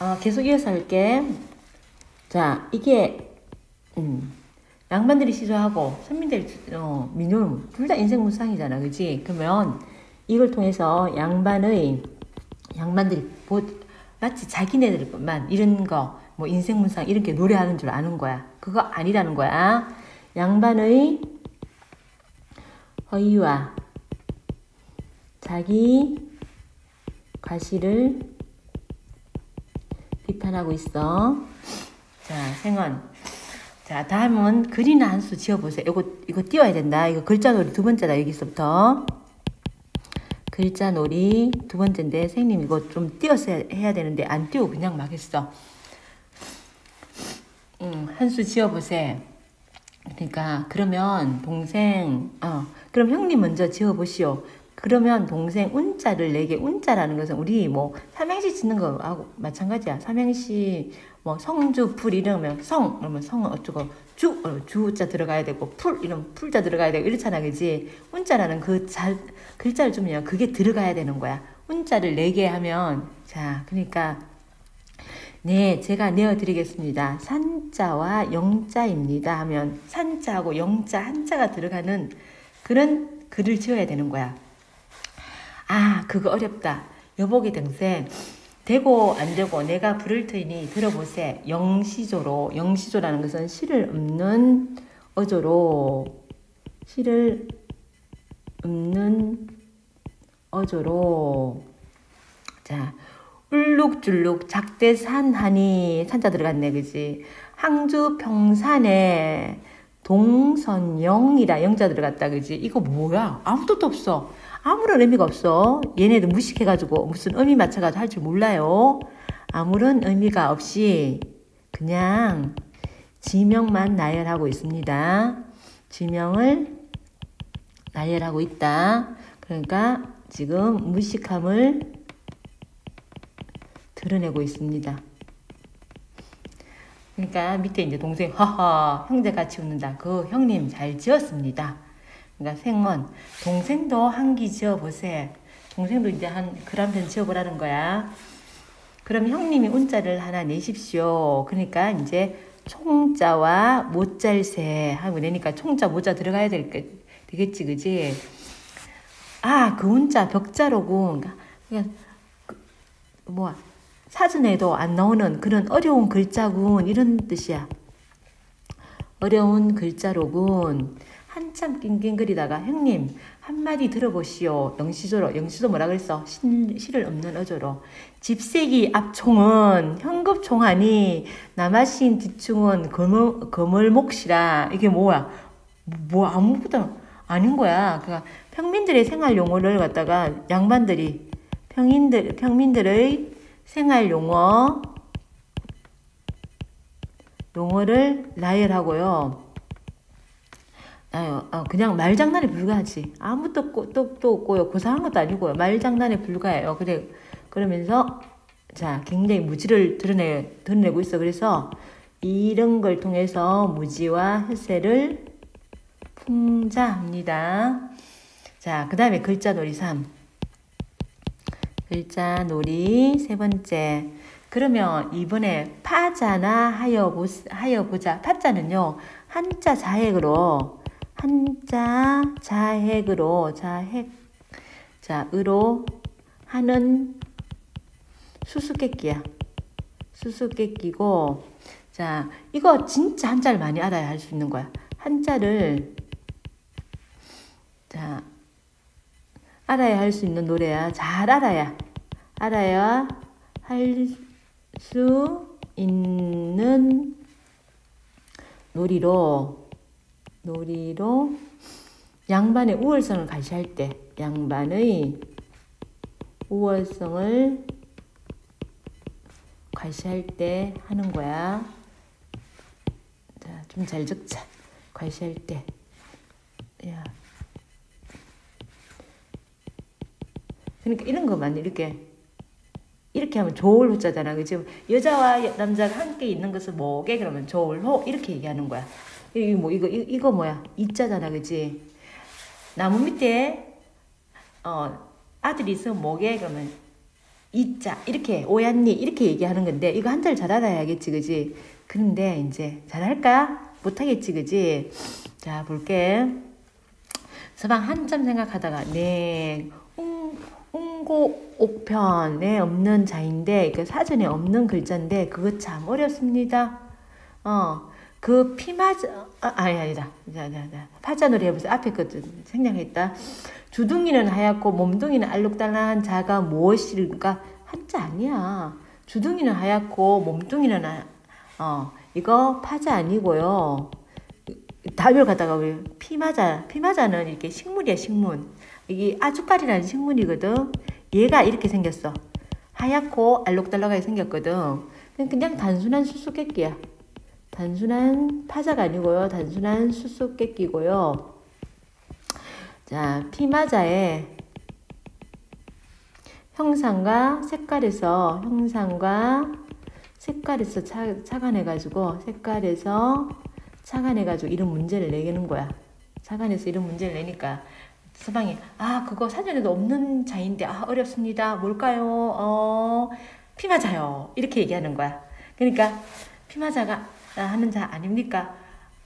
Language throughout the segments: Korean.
어, 계속 이어서 할게. 자, 이게, 음, 양반들이 싫어하고, 선민들이, 어, 민요는 둘다 인생 무상이잖아. 그지? 그러면 이걸 통해서 양반의, 양반들이 보, 마치 자기네들만 이런 거, 뭐 인생 무상 이렇게 노래하는 줄 아는 거야. 그거 아니라는 거야. 양반의 허위와 자기 과실을 비판하고 있어. 자, 생원. 자, 다음은 글이나 한 수 지어보세요. 이거, 이거 띄워야 된다. 이거 글자놀이 두 번째다. 여기서부터. 글자놀이 두 번째인데, 선생님 이거 좀 띄어서 해야 되는데, 안 띄우고 그냥 막 했어. 음, 한 수 지어보세요. 그러니까, 그러면 동생, 어, 그럼 형님 먼저 지어보시오. 그러면 동생 운자를 내게 운자라는 것은 우리 뭐 삼행시 짓는 거하고 마찬가지야. 삼행시 뭐 성주 풀 이러면 성 그러면 성은 어쩌고 주 어, 주자 들어가야 되고 풀 이러면 풀자 들어가야 되고 이렇잖아 그지? 운자라는 그 잘 글자를 주면 그게 들어가야 되는 거야. 운자를 내게 하면 자 그러니까 네 제가 내어드리겠습니다. 산자와 영자입니다 하면 산자하고 영자 한자가 들어가는 그런 글을 지어야 되는 거야 아 그거 어렵다. 여보기 등생 되고 안 되고 내가 부를 테니 들어보세. 영시조로 영시조라는 것은 시를 읊는 어조로. 시를 읊는 어조로. 자 울룩줄룩 작대산하니 산자 들어갔네 그지? 항주 평산에 동선영이라 영자 들어갔다 그지? 이거 뭐야? 아무 뜻도 없어 아무런 의미가 없어. 얘네들 무식해가지고 무슨 의미 맞춰가지고 할 줄 몰라요. 아무런 의미가 없이 그냥 지명만 나열하고 있습니다. 지명을 나열하고 있다. 그러니까 지금 무식함을 드러내고 있습니다. 그러니까 밑에 이제 동생 하하 형제 같이 웃는다. 그 형님 잘 지었습니다. 그러니까 생원 동생도 한 기 지어보세. 동생도 이제 한 그람편 지어보라는 거야. 그럼 형님이 운자를 하나 내십시오. 그러니까 이제 총자와 모짤새 하고 내니까 총자 모자 들어가야 될 게, 되겠지, 그지? 아, 그 운자 벽자로고, 그러니까, 그, 뭐, 사전에도 안 나오는 그런 어려운 글자군, 이런 뜻이야. 어려운 글자로군. 한참 낑낑거리다가 형님 한마디 들어보시오. 영시조로 영시조 뭐라 그랬어? 신, 시를 없는 어조로 집세기 앞총은 현급총하니 남아신 뒤충은 거물, 거물목시라 이게 뭐야? 뭐 아무것도 아닌 거야. 그러니까 평민들의 생활 용어를 갖다가 양반들이 평인들 평민들의 생활 용어 용어를 나열하고요. 아유, 어, 그냥 말장난에 불과하지. 아무 뜻도, 뜻도 없고요. 고상한 것도 아니고요. 말장난에 불과해요. 그래, 그러면서, 자, 굉장히 무지를 드러내, 드러내고 있어. 그래서, 이런 걸 통해서 무지와 혈세를 풍자합니다. 자, 그 다음에 글자 놀이 3. 글자 놀이 세 번째. 그러면 이번에 파자나 하여 보, 하여 보자. 파자는요, 한자 자액으로 한자 자핵으로 자핵 자으로 하는 수수께끼야. 수수께끼고 자 이거 진짜 한자를 많이 알아야 할 수 있는 거야. 한자를 자 알아야 할 수 있는 노래야. 잘 알아야 알아야 할 수 있는 놀이로 놀이로 양반의 우월성을 가시할 때 양반의 우월성을 과시할 때 하는 거야. 자, 좀 잘 적자. 과시할 때. 야. 그러니까 이런 것만 이렇게 이렇게 하면 조울호자잖아. 그지? 여자와 남자가 함께 있는 것을 뭐게 그러면 조울호 이렇게 얘기하는 거야. 이거 뭐 이거 이거 뭐야? 이자잖아, 그지? 나무 밑에 어 아들이 있어 뭐게? 그러면 이자 이렇게 오얏니 이렇게 얘기하는 건데 이거 한자를 잘 알아야겠지 그지 그런데 이제 잘할까? 못하겠지 그지 자 볼게. 서방 한참 생각하다가 네. 웅, 웅고 옥편에 없는 자인데 그 사전에 없는 글자인데 그거 참 어렵습니다. 어 그 피마자 아, 아니 아니다. 파자놀이 해보세요. 앞에 것도 생략했다. 주둥이는 하얗고 몸뚱이는 알록달록한 자가 무엇일까 한자 아니야. 주둥이는 하얗고 몸뚱이는 아, 어 이거 파자 아니고요. 답을 갖다가 왜 피마자 피마자는 이렇게 식물이야 식물. 이게 아주까리라는 식물이거든. 얘가 이렇게 생겼어. 하얗고 알록달록하게 생겼거든. 그냥 단순한 수수께끼야 단순한 파자가 아니고요 단순한 수수께끼고요 자 피마자의 형상과 색깔에서 형상과 색깔에서 차, 착안해가지고 색깔에서 착안해가지고 이런 문제를 내는 거야. 착안해서 이런 문제를 내니까 서방이 아 그거 사전에도 없는 자인데 아 어렵습니다. 뭘까요? 어 피마자요. 이렇게 얘기하는 거야. 그러니까 피마자가 하는 자 아닙니까?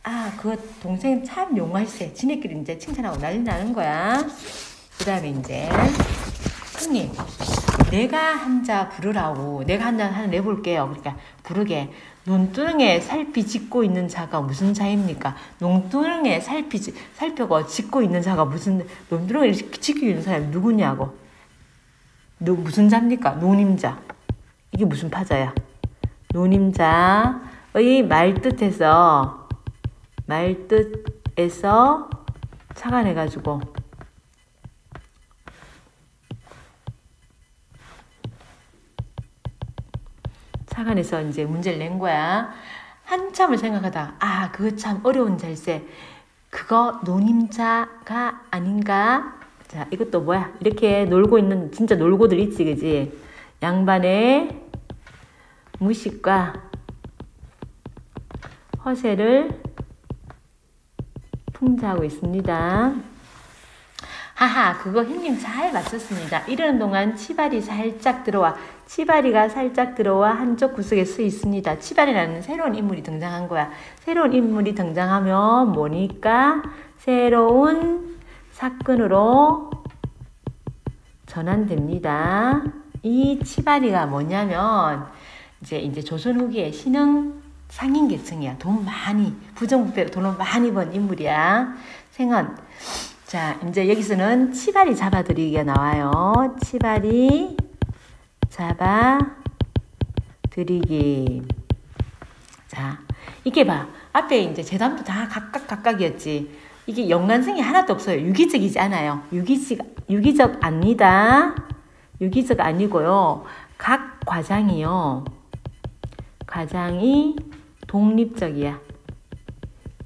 아, 그 동생 참 용할세. 지네끼리 이제 칭찬하고 난리 나는 거야. 그 다음에 이제, 형님, 내가 한 자 부르라고, 내가 한자 하나 내볼게요. 그러니까, 부르게. 논두렁에 살피 짓고 있는 자가 무슨 자입니까? 논두렁에 살피, 살펴고 짓고 있는 자가 무슨, 논두렁에 짓고 있는 사람이 누구냐고. 누, 무슨 자입니까? 노님자. 이게 무슨 파자야? 노님자 의 말뜻에서, 말뜻에서 착안해 가지고, 착안해서 이제 문제를 낸 거야. 한참을 생각하다, 아, 그거 참 어려운 잘세. 그거 노님자가 아닌가? 자, 이것도 뭐야? 이렇게 놀고 있는, 진짜 놀고들 있지, 그지? 양반의 무식과 허세를 풍자하고 있습니다. 하하, 그거 형님 잘 맞췄습니다. 이러는 동안 치발이 살짝 들어와, 치발이가 살짝 들어와 한쪽 구석에 서 있습니다. 치발이라는 새로운 인물이 등장한 거야. 새로운 인물이 등장하면 뭐니까? 새로운 사건으로 전환됩니다. 이 치발이가 뭐냐면, 이제, 이제 조선 후기에 신흥 상인 계층이야. 돈 많이, 부정부패로 돈을 많이 번 인물이야. 생헌. 자, 이제 여기서는 치발이 잡아들이기가 나와요. 치발이 잡아들이기. 자, 이게 봐. 앞에 이제 재단도 다 각각 각각이었지. 이게 연관성이 하나도 없어요. 유기적이지 않아요. 유기적, 유기적 아니다. 유기적 아니고요. 각 과장이요. 과장이 독립적이야.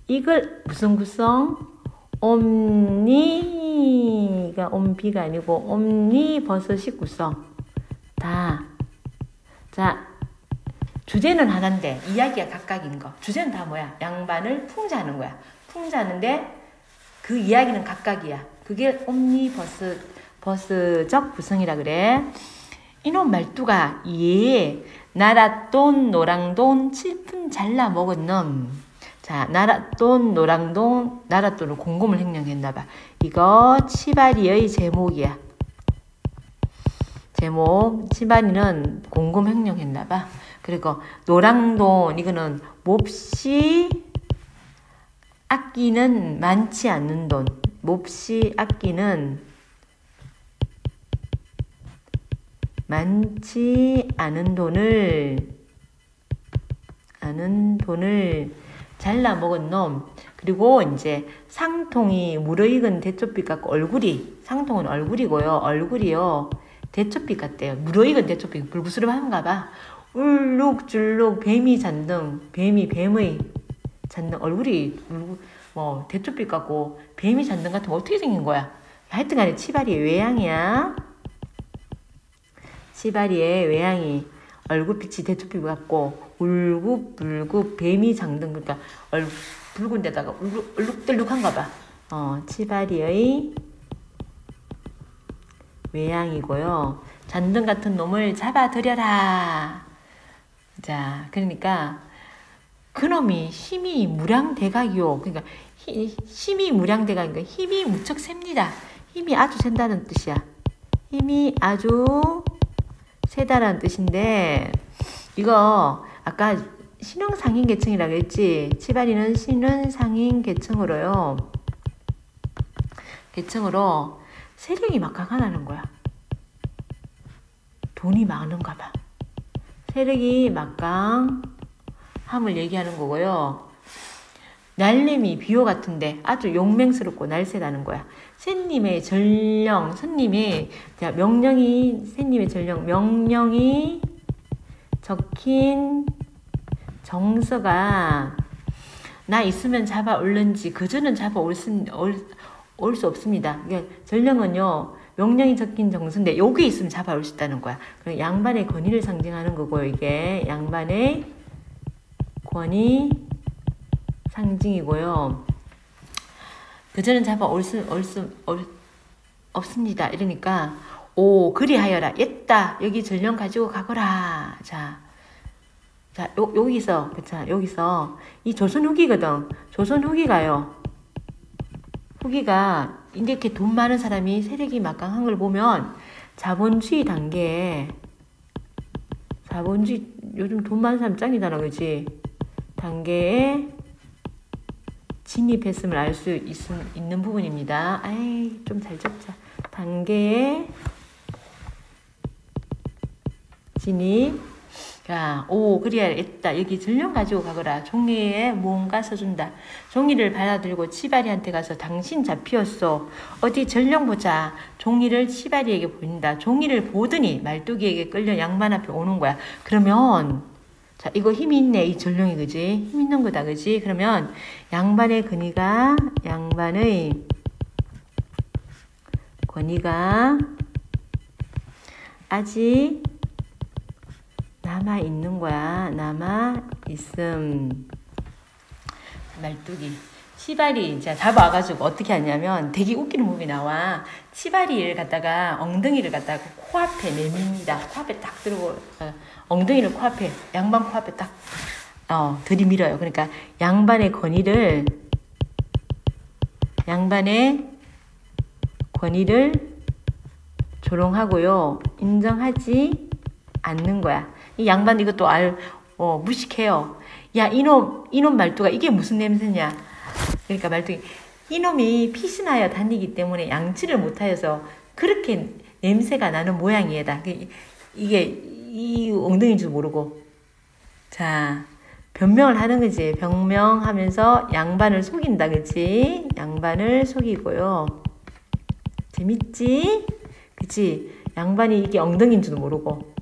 이걸 무슨 구성? 옴니가 옴비가 아니고 옴니 버섯이 구성 다. 자, 주제는 하나인데 이야기가 각각인 거. 주제는 다 뭐야? 양반을 풍자하는 거야. 풍자하는데 그 이야기는 각각이야. 그게 옴니 버스 버스적 구성이라 그래. 이놈 말투가 예 나랏돈 노랑돈 칠푼 잘라 먹은 놈. 자, 나랏돈, 노랑돈, 나랏돈을 공금을 횡령했나봐. 이거 치바리의 제목이야. 제목, 치바리는 공금 횡령했나봐. 그리고 노랑돈, 이거는 몹시 아끼는 많지 않는 돈. 몹시 아끼는 많지 않은 돈을, 않은 돈을 잘라 먹은 놈. 그리고 이제 상통이 무르익은 대초빛 같고 얼굴이 상통은 얼굴이고요. 얼굴이요. 대초빛 같대요. 무르익은 대초빛. 불구스름한가 봐. 울룩줄룩 뱀이 잔등 뱀이 뱀의 잔등 얼굴이 뭐 대초빛 같고 뱀이 잔등 같은 거 어떻게 생긴 거야? 하여튼간에 치바리의 외양이야 치바리의 외양이 얼굴빛이 대초빛 같고 울굽불굽 뱀이 장등 그러니까 얼, 붉은 데다가 울룩들룩한가 봐. 어, 치바리의 외양이고요. 잔등 같은 놈을 잡아들여라. 자, 그러니까 그놈이 힘이 무량대각이요. 그러니까 히, 힘이 무량대각이니까 힘이 무척 셉니다. 힘이 아주 센다는 뜻이야. 힘이 아주 세다라는 뜻인데 이거 아까 신흥 상인 계층이라고 했지. 치바리는 신흥 상인 계층으로요. 계층으로 세력이 막 강하다는 거야. 돈이 많은가 봐. 세력이 막강함을 얘기하는 거고요. 날림이 비호 같은데 아주 용맹스럽고 날쌔다는 거야. 새님의 전령, 선님이 자 명령이 새님의 전령, 명령이 적힌 정서가 나 있으면 잡아 올는지 그저는 잡아 올수 올 수 없습니다. 그러니까 전령은요 명령이 적힌 정서인데 여기 있으면 잡아 올 수 있다는 거야. 양반의 권위를 상징하는 거고요. 이게 양반의 권위 상징이고요. 그저는 잡아 올 수, 올 수, 올, 없습니다. 이러니까, 오, 그리하여라. 옛다. 여기 전령 가지고 가거라. 자, 자, 요, 여기서, 자, 여기서, 이 조선 후기거든. 조선 후기가요. 후기가, 이렇게 돈 많은 사람이 세력이 막강한 걸 보면, 자본주의 단계에, 자본주의, 요즘 돈 많은 사람 짱이잖아, 그지? 단계에 진입했음을 알 수 있는 부분입니다. 아이, 좀 잘 적자. 단계에 진입. 자, 오, 그래야겠다. 여기 전령 가지고 가거라. 종이에 뭔가 써준다. 종이를 받아들고 치바리한테 가서 당신 잡히었어. 어디 전령 보자. 종이를 치바리에게 보인다. 종이를 보더니 말뚝이에게 끌려 양반 앞에 오는 거야. 그러면 자, 이거 힘이 있네. 이 전령이 그지? 힘 있는 거다. 그지? 그러면 양반의 근위가 양반의 권위가 아직 남아 있는 거야. 남아 있음. 말뚝이. 치발이 자 잡아와가지고 어떻게 하냐면 되게 웃기는 몸이 나와. 치발이를 갖다가 엉덩이를 갖다가 코앞에 내밉니다. 코앞에 딱 들고 어, 엉덩이를 코앞에 양반 코앞에 딱 어, 들이밀어요. 그러니까 양반의 권위를 양반의 권위를 조롱하고요. 인정하지 않는 거야. 이 양반 이것도 알, 어, 무식해요. 야, 이놈, 이놈 말투가 이게 무슨 냄새냐. 그러니까 말투 이놈이 피신하여 다니기 때문에 양치를 못하여서 그렇게 냄새가 나는 모양이에다. 이게 이 엉덩이인 줄 모르고. 자, 변명을 하는 거지. 변명하면서 양반을 속인다, 그치? 양반을 속이고요. 재밌지? 그치? 양반이 이게 엉덩이인 줄 모르고.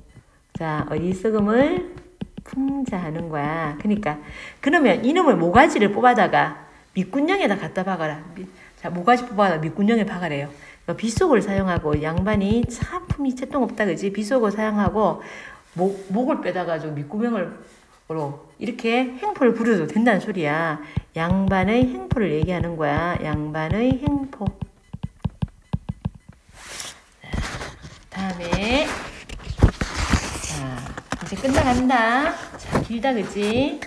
자, 어리석음을 풍자하는 거야. 그러니까, 그러면 이놈을 모가지를 뽑아다가 밑군형에다 갖다 박아라. 자, 모가지 뽑아다 밑군형에 박아래요. 빗속을 사용하고 양반이 참 품이 채통 없다 그지 빗속을 사용하고 목, 목을 빼다가지고 밑구멍을 이렇게 행포를 부려도 된다는 소리야. 양반의 행포를 얘기하는 거야. 양반의 행포. 다음에 자 이제 끝나간다. 자 길다 그지?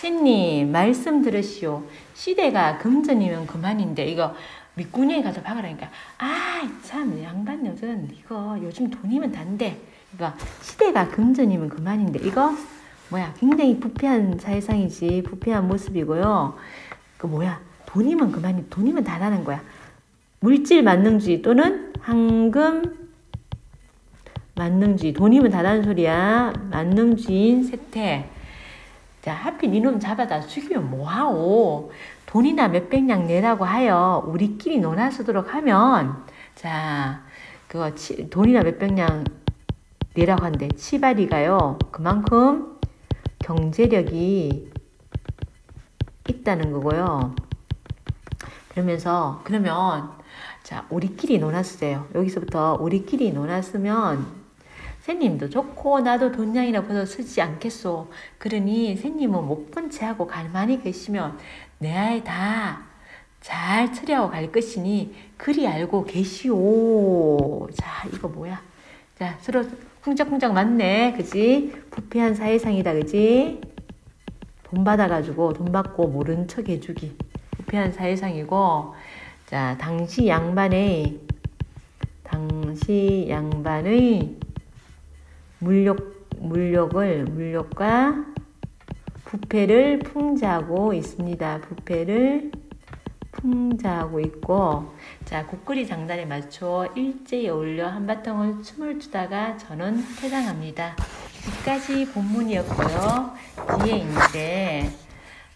샌님 말씀 들으시오. 시대가 금전이면 그만인데 이거 밑구녕에 가서 박으라니까. 아참 양반 여전 이거 요즘 돈이면 단데. 이거 시대가 금전이면 그만인데. 이거 뭐야 굉장히 부패한 사회상이지 부패한 모습이고요. 그 뭐야 돈이면 그만이 돈이면 다라는 거야. 물질 만능주의 또는 황금 만능주의. 돈이면 다라는 소리야. 만능주의인 세태. 자 하필 이놈 잡아다 죽이면 뭐하오 돈이나 몇백냥 내라고 하여 우리끼리 논아 쓰도록 하면 자 그거 치, 돈이나 몇백냥 내라고 하는데 치바리가요 그만큼 경제력이 있다는 거고요. 그러면서 그러면 자 우리끼리 논았어요. 여기서부터 우리끼리 논았으면 새님도 좋고 나도 돈냥이나 벌어 쓰지 않겠소. 그러니 새님은 못 본 채하고 가만히 계시면 내 아이 다 잘 처리하고 갈 것이니 그리 알고 계시오. 자, 이거 뭐야? 자, 서로 쿵짝쿵짝 맞네. 그지? 부패한 사회상이다. 그지? 돈 받아가지고 돈 받고 모른 척 해주기. 부패한 사회상이고, 자, 당시 양반의, 당시 양반의 물력, 물력을, 물력과 부패를 풍자하고 있습니다. 부패를 풍자하고 있고 자 국거리 장단에 맞춰 일제에 올려 한바탕을 춤을 추다가 저는 퇴장합니다. 여기까지 본문이었고요. 뒤에 이제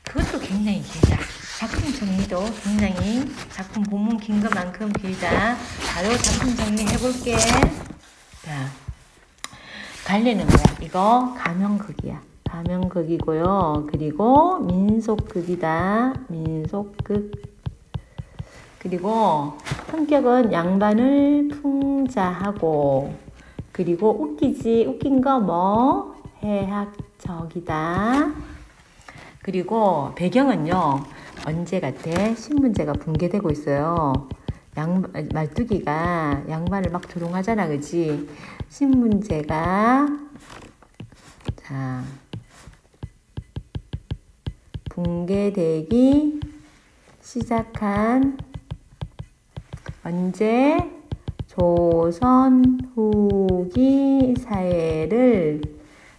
그것도 굉장히 길다. 작품 정리도 굉장히 작품 본문 긴 것만큼 길다. 바로 작품 정리 해볼게. 자, 갈래는 뭐야? 이거 가명극이야. 가명극이고요. 그리고 민속극이다. 민속극. 그리고 성격은 양반을 풍자하고 그리고 웃기지 웃긴 거 뭐 해학적이다. 그리고 배경은요 언제 같아 신문제가 붕괴되고 있어요. 양 말뚝이가 양반을 막 조롱하잖아, 그지? 신문제가 자 붕괴되기 시작한 언제 조선 후기 사회를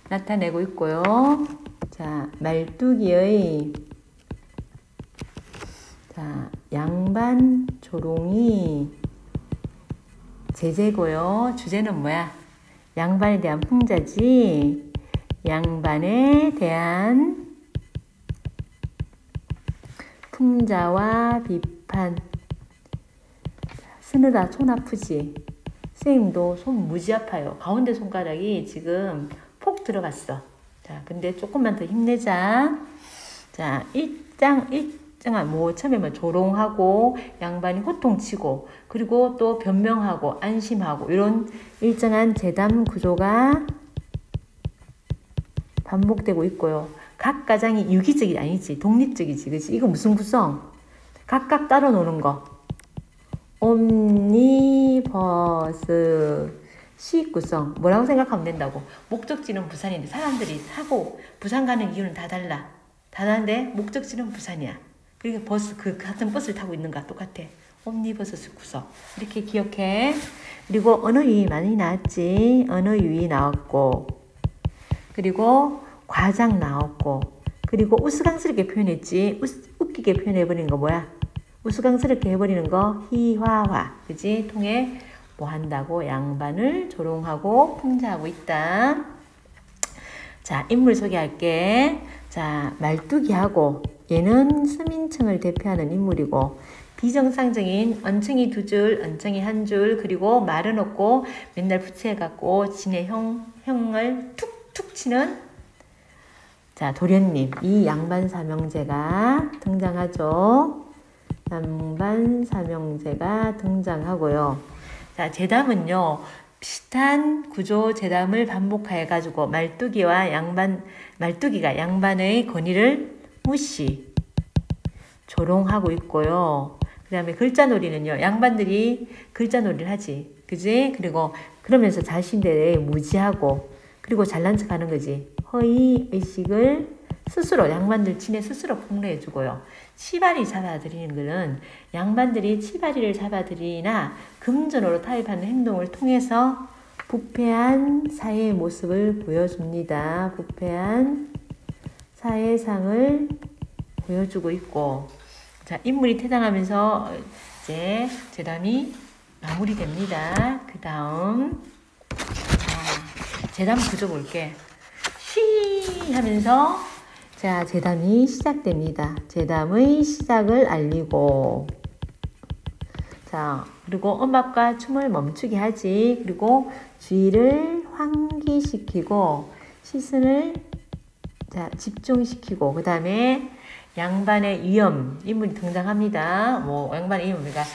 나타내고 있고요. 자, 말뚝이의 자, 양반 조롱이 제재고요. 주제는 뭐야? 양반에 대한 풍자지. 양반에 대한 풍자와 비판. 쓰느라 손 아프지? 선생님도 손 무지 아파요. 가운데 손가락이 지금 폭 들어갔어. 자, 근데 조금만 더 힘내자. 자, 1장, 1장, 뭐, 처음에 뭐 조롱하고, 양반이 호통치고, 그리고 또 변명하고, 안심하고, 이런 일정한 재담 구조가 반복되고 있고요. 각 가장이 유기적이 아니지, 독립적이지, 그치? 이거 무슨 구성? 각각 따로 노는 거. 옴니버스. 시구성. 뭐라고 생각하면 된다고? 목적지는 부산인데 사람들이 타고 부산 가는 이유는 다 달라. 다 다른데 목적지는 부산이야. 그리고 버스 그 같은 버스를 타고 있는가? 똑같아. 옴니버스 구성. 이렇게 기억해. 그리고 언어 유희 많이 나왔지? 언어 유희 나왔고. 그리고 과장 나왔고 그리고 우스꽝스럽게 표현했지. 웃기게 표현해버린 거 뭐야? 우스꽝스럽게 해버리는 거 희화화. 그지? 통해 뭐 한다고? 양반을 조롱하고 풍자하고 있다. 자 인물 소개할게. 자 말뚝이하고 얘는 스민층을 대표하는 인물이고 비정상적인 언층이 두 줄, 언층이 한 줄, 그리고 말은 없고 맨날 부채갖고 지네 형, 형을 툭툭 치는 자 도련님 이 양반 사명제가 등장하죠. 남반 삼형제가 등장하고요. 자, 재담은요. 비슷한 구조 재담을 반복해 가지고 말뚝이와 양반 말뚝이가 양반의 권위를 무시 조롱하고 있고요. 그다음에 글자놀이는요. 양반들이 글자놀이를 하지. 그지? 그리고 그러면서 자신들의 무지하고 그리고 잘난 척 하는 거지. 허위 의식을 스스로 양반들 친에 스스로 폭로해 주고요. 치발이 잡아들이는 것은 양반들이 치발이를 잡아들이나 금전으로 타입하는 행동을 통해서 부패한 사회의 모습을 보여줍니다. 부패한 사회상을 보여주고 있고 자 인물이 퇴장하면서 이제 재담이 마무리됩니다. 그 다음 자 재담 구조 볼게 쉬 하면서 자, 재담이 시작됩니다. 재담의 시작을 알리고 자, 그리고 음악과 춤을 멈추게 하지. 그리고 주의를 환기시키고 시선을 자, 집중시키고 그 다음에 양반의 위험 인물이 등장합니다. 뭐 양반의 위험 그러니까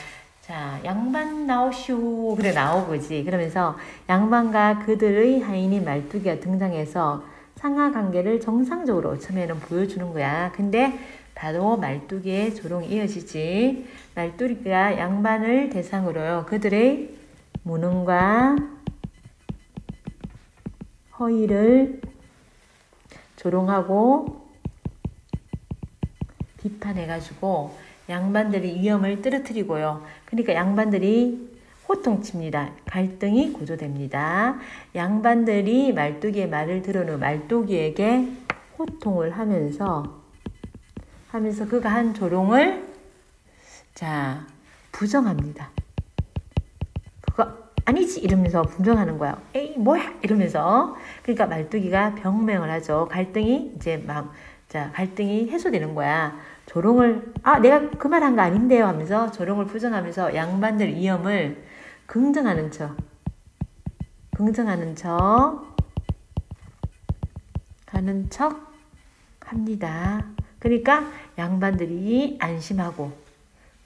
자 양반 나오시오 그래 나오고지 그러면서 양반과 그들의 하인인 말뚝이가 등장해서 상하 관계를 정상적으로 처음에는 보여주는 거야. 근데 바로 말뚝의 조롱이 이어지지. 말뚝이가 양반을 대상으로요. 그들의 무능과 허위를 조롱하고 비판해가지고 양반들이 위험을 떨어뜨리고요. 그러니까 양반들이 호통칩니다. 갈등이 고조됩니다. 양반들이 말뚝이의 말을 후 말뚝이에게 호통을 하면서 하면서 그가 한 조롱을 자 부정합니다. 그거 아니지 이러면서 부정하는 거야. 에이 뭐야 이러면서 그러니까 말뚝이가 병명을 하죠. 갈등이 이제 막 자 갈등이 해소되는 거야. 조롱을 아 내가 그 말 한 거 아닌데요 하면서 조롱을 부정하면서 양반들 위험을 긍정하는 척 긍정하는 척 하는 척 합니다. 그러니까 양반들이 안심하고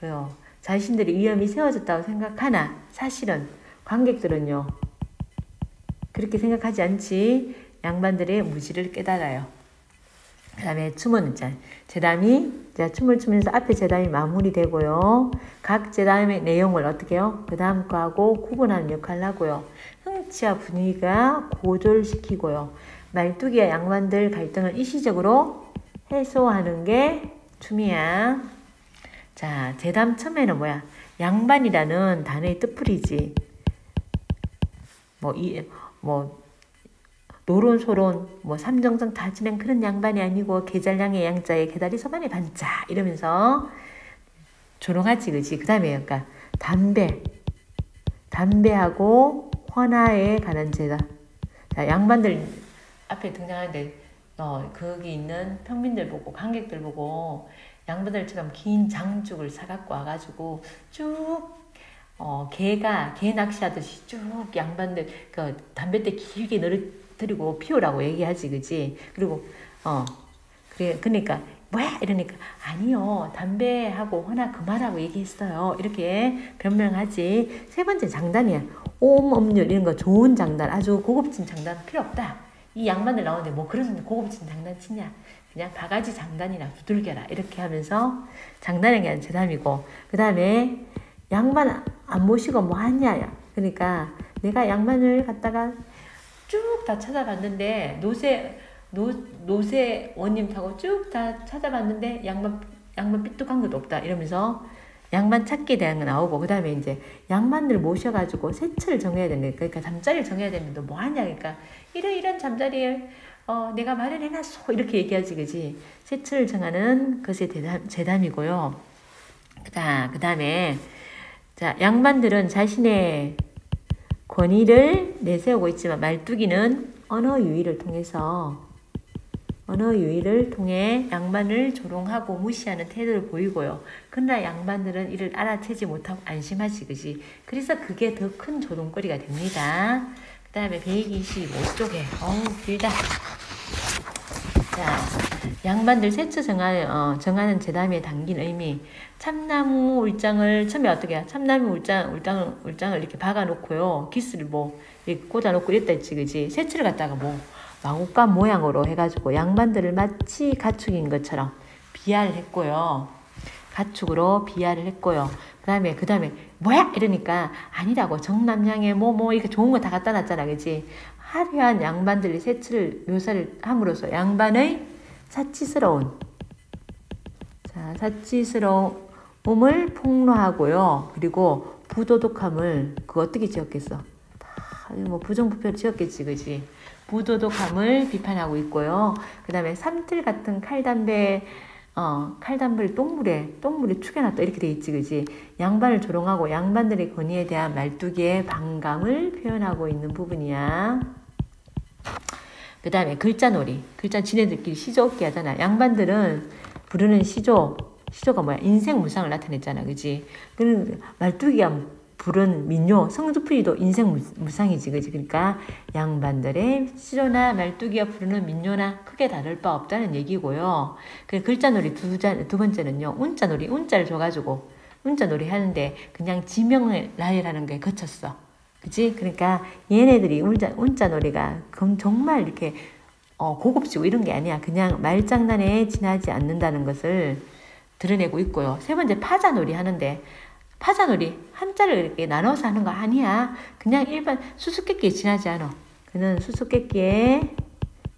왜요? 자신들이 위험이 세워졌다고 생각하나 사실은 관객들은요 그렇게 생각하지 않지 양반들의 무지를 깨달아요. 그 다음에 춤은 자, 재담이 자, 춤을 추면서 앞에 재담이 마무리되고요. 각 재담의 내용을 어떻게 해요? 그 다음 거하고 구분하는 역할을 하고요. 흥치와 분위기가 고졸시키고요. 말뚝이와 양반들 갈등을 일시적으로 해소하는 게 춤이야. 자, 재담 처음에는 뭐야? 양반이라는 단어의 뜻풀이지. 뭐, 이, 뭐, 노론소론, 뭐, 삼정정 다 지낸 그런 양반이 아니고, 계잘량의 양자에 계다리 서반의 반자, 이러면서 조롱하지, 그지? 그 다음에, 그러니까, 담배. 담배하고 헌화에 관한 제다. 자, 양반들 앞에 등장하는데, 어, 거기 있는 평민들 보고, 관객들 보고, 양반들처럼 긴 장죽을 사갖고 와가지고, 쭉 어, 개가 개 낚시하듯이 쭉 양반들 그 담배대 길게 늘어 뜨리고 피우라고 얘기하지 그지? 그리고 어 그래 그러니까 뭐야? 이러니까 아니요. 담배하고 허나 그만하고 얘기했어요. 이렇게 변명하지. 세 번째 장단이야. 옴 음률 이런 거 좋은 장단 아주 고급진 장단 필요 없다. 이 양반들 나오는데 뭐 그런 고급진 장단 치냐? 그냥 바가지 장단이나 두들겨라. 이렇게 하면서 장단에 대한 재담이고 그 다음에 양반 안 모시고 뭐 하냐. 그러니까 내가 양반을 갖다가 쭉 다 찾아봤는데 노새 노, 노새 원님 타고 쭉 다 찾아봤는데 양반 양반 삐뚤한 것도 없다 이러면서 양반 찾기에 대한 거 나오고 그 다음에 이제 양반들 모셔가지고 새처를 정해야 되는 그러니까 잠자리를 정해야 되는데 뭐 하냐 그러니까 이런 이런 잠자리를 어 내가 마련해놨어 이렇게 얘기하지 그지? 세차를 정하는 것이 대담, 재담이고요. 자, 그 다음에 자, 양반들은 자신의 권위를 내세우고 있지만 말뚝이는 언어 유희를 통해서 언어 유희를 통해 양반을 조롱하고 무시하는 태도를 보이고요. 그러나 양반들은 이를 알아채지 못하고 안심하지 그지. 그래서 그게 더 큰 조롱거리가 됩니다. 그 다음에 125쪽에 어우 길다. 자, 양반들 세처 정하는, 어, 정하는 재담에 담긴 의미. 참나무 울장을 처음에 어떻게 해? 참나무 울장, 울장을, 울장을 이렇게 박아놓고요. 기스를 뭐, 꽂아놓고 이랬다 했지, 그지? 세처를 갖다가 뭐, 마구간 모양으로 해가지고 양반들을 마치 가축인 것처럼 비하를 했고요. 가축으로 비하를 했고요. 그 다음에, 그 다음에, 뭐야? 이러니까, 아니라고. 정남향에 뭐, 뭐, 이렇게 좋은 거 다 갖다 놨잖아, 그지? 화려한 양반들의 세츠를 묘사를 함으로써 양반의 사치스러운 자 사치스러움을 폭로하고요. 그리고 부도덕함을 그 어떻게 지었겠어? 다뭐 부정부패를 지었겠지, 그지? 부도덕함을 비판하고 있고요. 그 다음에 삼틀 같은 칼담배 어, 칼담배를 똥물에, 똥물에 축여놨다. 이렇게 돼 있지, 그지? 양반을 조롱하고 양반들의 권위에 대한 말뚝의 반감을 표현하고 있는 부분이야. 그 다음에 글자놀이. 글자 지네들끼리 시조기 하잖아. 양반들은 부르는 시조, 시조가 뭐야? 인생 무상을 나타냈잖아. 그지? 그 말뚝이가 부른 민요, 성주풀이도 인생 무상이지. 그지? 그러니까 양반들의 시조나 말뚝이가 부르는 민요나 크게 다를 바 없다는 얘기고요. 그 글자놀이 두, 자, 두 번째는요. 운자놀이, 운자를 줘가지고 운자놀이 하는데 그냥 지명을 날이라는 게 거쳤어. 그치? 그러니까 얘네들이 운자, 운자 놀이가 정말 이렇게 어, 고급지고 이런 게 아니야. 그냥 말장난에 지나지 않는다는 것을 드러내고 있고요. 세 번째 파자놀이 하는데 파자놀이 한자를 이렇게 나눠서 하는 거 아니야. 그냥 일반 수수께끼에 지나지 않아. 그는 수수께끼에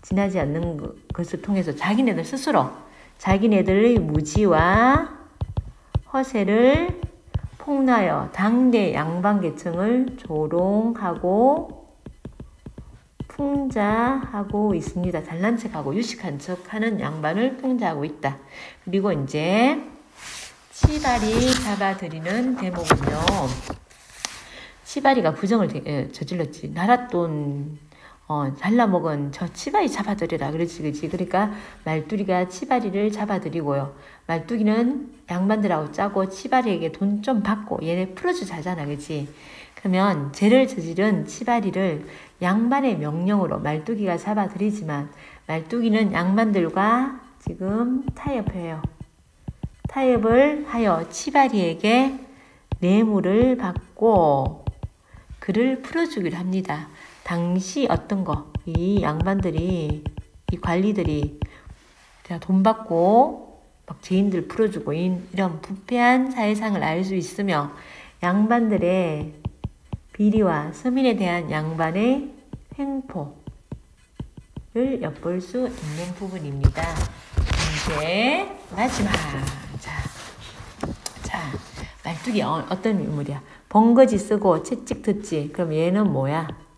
지나지 않는 것을 통해서 자기네들 스스로 자기네들의 무지와 허세를 폭로하여 당대 양반 계층을 조롱하고 풍자하고 있습니다. 잘난 척하고 유식한 척하는 양반을 풍자하고 있다. 그리고 이제 치발이 잡아들이는 대목은요. 치발이가 부정을 저질렀지. 나랏돈 어, 잘라먹은 저 치발이 잡아들여라. 그렇지, 그렇지. 그러니까 말뚝이가 치발이를 잡아들이고요. 말뚝이는 양반들하고 짜고 치발이에게 돈 좀 받고 얘네 풀어주 자잖아. 그렇지. 그러면 죄를 저지른 치발이를 양반의 명령으로 말뚝이가 잡아들이지만 말뚝이는 양반들과 지금 타협해요. 타협을 하여 치발이에게 뇌물을 받고 그를 풀어주기로 합니다. 당시 어떤 거, 이 양반들이, 이 관리들이 돈 받고 막 죄인들 풀어주고 이런 부패한 사회상을 알 수 있으며 양반들의 비리와 서민에 대한 양반의 횡포를 엿볼 수 있는 부분입니다. 이제 마지막 자, 자 말뚝이 어, 떤 인물이야? 번거지 쓰고 채찍 듣지. 그럼 얘는 뭐야?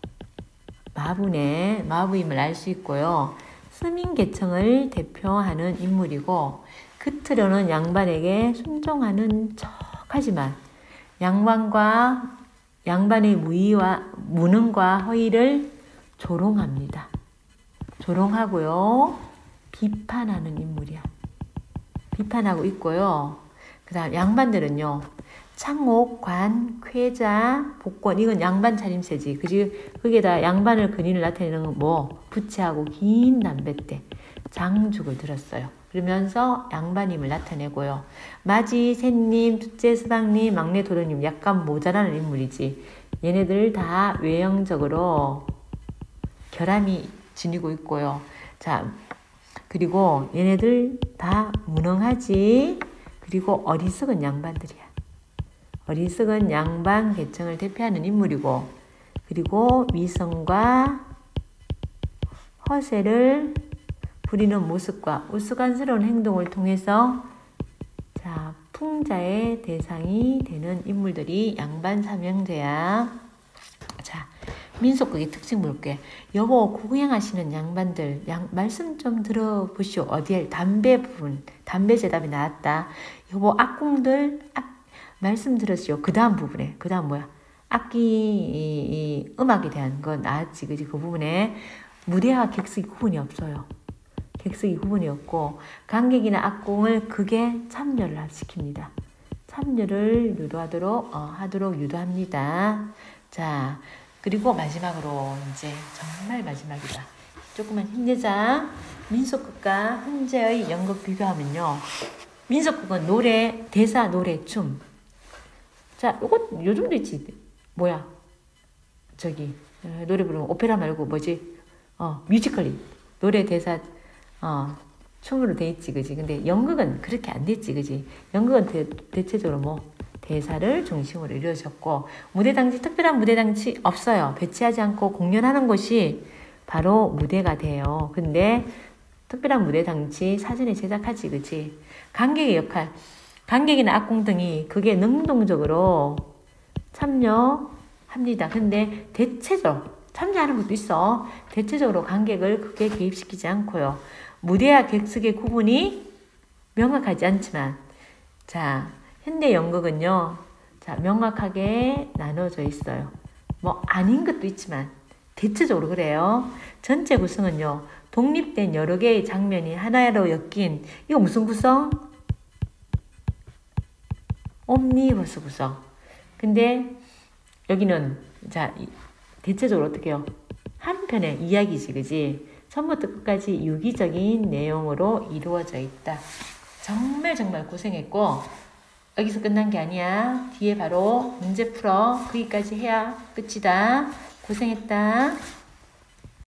마부네 마부임을 알 수 있고요. 스민 계층을 대표하는 인물이고 겉으로는 양반에게 순종하는 척하지만 양반과 양반의 무의와 무능과 허위를 조롱합니다. 조롱하고요. 비판하는 인물이야. 비판하고 있고요. 그 다음 양반들은요. 창옥, 관, 쾌자, 복권 이건 양반 차림새지. 그지? 거기에다 양반을 근인을 나타내는 뭐 부채하고 긴 담뱃대 장죽을 들었어요. 그러면서 양반임을 나타내고요. 마지, 샌님, 둘째 스방님, 막내 도련님 약간 모자라는 인물이지. 얘네들 다 외형적으로 결함이 지니고 있고요. 자, 그리고 얘네들 다 무능하지. 그리고 어리석은 양반들이야. 어리석은 양반 계층을 대표하는 인물이고, 그리고 위성과 허세를 부리는 모습과 우스꽝스러운 행동을 통해서 자, 풍자의 대상이 되는 인물들이 양반 삼형제야. 자, 민속극의 특징 볼게. 여보, 구경하시는 양반들, 양, 말씀 좀 들어보시오. 어디에? 담배 부분, 담배 제답이 나왔다. 여보, 악공들, 악, 말씀 들으시오. 그 다음 부분에, 그 다음 뭐야? 악기, 이, 이, 음악에 대한 건 나왔지, 그지? 그 부분에 무대와 객석이 구분이 없어요. 객석이 구분이었고 관객이나 악공을 극에 참여를 시킵니다. 참여를 유도하도록 어, 하도록 유도합니다. 자 그리고 마지막으로 이제 정말 마지막이다. 조금만 힘내자. 민속극과 현재의 연극 비교하면요. 민속극은 노래, 대사, 노래, 춤. 자, 이것 요즘도 있지. 뭐야? 저기 어, 노래 부르면 오페라 말고 뭐지? 어, 뮤지컬이 노래, 대사, 어, 춤으로 돼 있지, 그지? 근데 연극은 그렇게 안 됐지, 그지? 연극은 대, 대체적으로 뭐, 대사를 중심으로 이루어졌고, 무대당지, 특별한 무대당지 없어요. 배치하지 않고 공연하는 곳이 바로 무대가 돼요. 근데 특별한 무대당지 사전에 제작하지, 그지? 관객의 역할, 관객이나 악공 등이 그게 능동적으로 참여합니다. 근데 대체적으로, 참여하는 것도 있어. 대체적으로 관객을 크게 개입시키지 않고요. 무대와 객석의 구분이 명확하지 않지만, 자, 현대 연극은요, 자, 명확하게 나눠져 있어요. 뭐, 아닌 것도 있지만, 대체적으로 그래요. 전체 구성은요, 독립된 여러 개의 장면이 하나로 엮인, 이거 무슨 구성? 옴니버스 구성. 근데, 여기는, 자, 대체적으로 어떻게 해요? 한 편의 이야기지, 그지? 처음부터 끝까지 유기적인 내용으로 이루어져 있다. 정말 정말 고생했고 여기서 끝난 게 아니야. 뒤에 바로 문제 풀어. 거기까지 해야 끝이다. 고생했다.